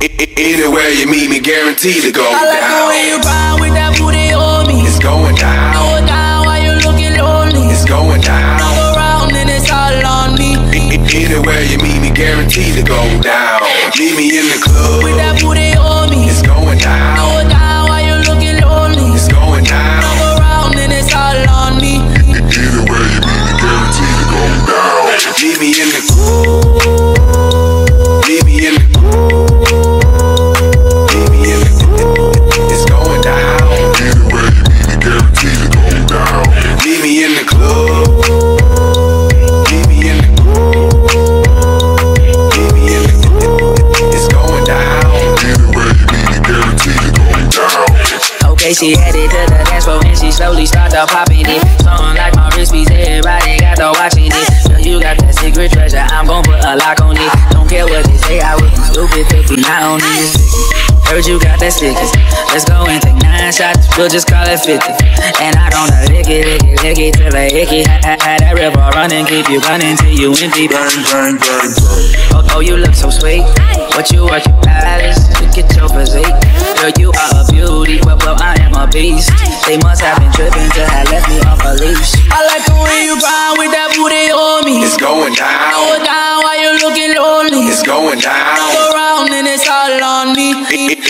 Anywhere you meet me, guaranteed to go I like the down. way you grind with that booty on me. It's going down. Go down while you looking lonely. It's going down. Go around and it's all on me. Anywhere you meet me, guaranteed to go down. Okay, she headed to the dance floor and she slowly started popping it. Something like my wrist piece, everybody got to watching it. Girl, you got that secret treasure, I'm gon' put a lock on it. Don't care what they say, I would be stupid if we not on it. Heard you got that sticky. Let's go and take nine shots, we'll just call it 50. And I gonna lick it, lick it, lick it till I hick it. Had had that river running, keep you running till you empty. Bang, bang, bang, bang. Oh, oh, you look so sweet. What you work your palace? Look at your physique. Girl, you are beast. They must have been tripping to have left me off a leash. I like the way you grind with that booty on me. It's going Go down. down while you looking lonely. It's going down. Go around and it's all on me.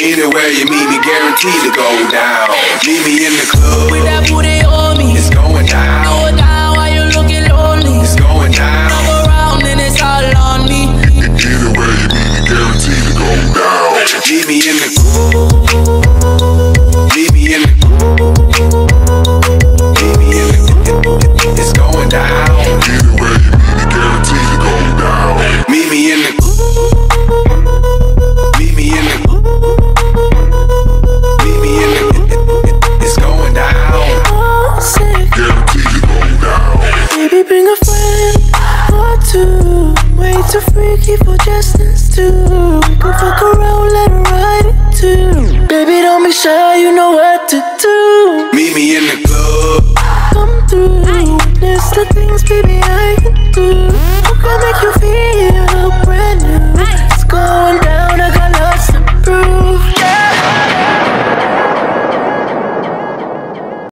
Anywhere you meet me, guaranteed to go down. Meet me in the club. With that booty on me. It's going down. Go down while you looking lonely. It's going down. Go around and it's all on me. Anywhere you meet me, guaranteed to go down. Meet me in the Meet too freaky for justice us two. We can fuck around, let her ride it too. Baby, don't be shy, you know what to do. Meet me in the club. Come through, witness the things, baby, I can do. Who can make